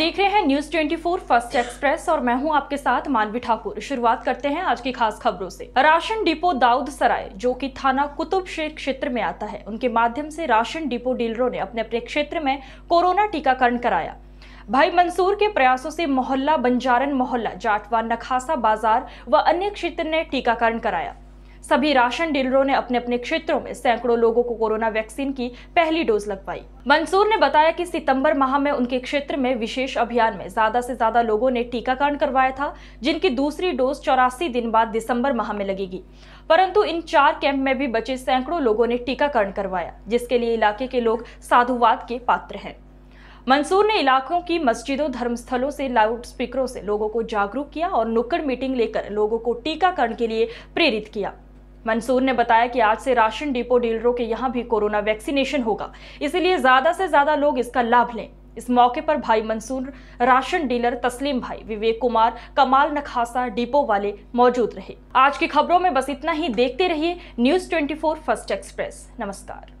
24 first express, और मैं हूँ आपके साथ मानवी ठाकुर। शुरुआत करते हैं आज की खास खबरों से। राशन डिपो दाऊद सराय, जो कि थाना कुतुब शेख क्षेत्र में आता है, उनके माध्यम से राशन डिपो डीलरों ने अपने अपने क्षेत्र में कोरोना टीकाकरण कराया। भाई मंसूर के प्रयासों से मोहल्ला बंजारन मोहल्ला, जाटवा नखासा बाज़ार व अन्य क्षेत्र ने टीकाकरण कराया। सभी राशन डीलरों ने अपने अपने क्षेत्रों में सैकड़ों लोगों को कोरोना वैक्सीन की पहली डोज लगवाई। मंसूर ने बताया कि सितंबर माह में उनके क्षेत्र में विशेष अभियान में ज़्यादा से ज़्यादा लोगों ने टीकाकरण करवाया था, जिनकी दूसरी डोज चौरासी दिन बाद दिसंबर माह में लगेगी। परंतु इन चार कैंप में भी बचे सैकड़ों लोगों ने टीकाकरण करवाया, जिसके लिए इलाके के लोग साधुवाद के पात्र हैं। मंसूर ने इलाकों की मस्जिदों, धर्मस्थलों से लाउड स्पीकरों से लोगों को जागरूक किया और नुक्कड़ मीटिंग लेकर लोगों को टीकाकरण के लिए प्रेरित किया। मंसूर ने बताया कि आज से राशन डिपो डीलरों के यहाँ भी कोरोना वैक्सीनेशन होगा। इसलिए ज़्यादा से ज़्यादा लोग इसका लाभ लें। इस मौके पर भाई मंसूर, राशन डीलर तस्लीम भाई, विवेक कुमार, कमाल नखासा डिपो वाले मौजूद रहे। आज की खबरों में बस इतना ही। देखते रहिए न्यूज़ 24 फ़र्स्ट एक्सप्रेस। नमस्कार।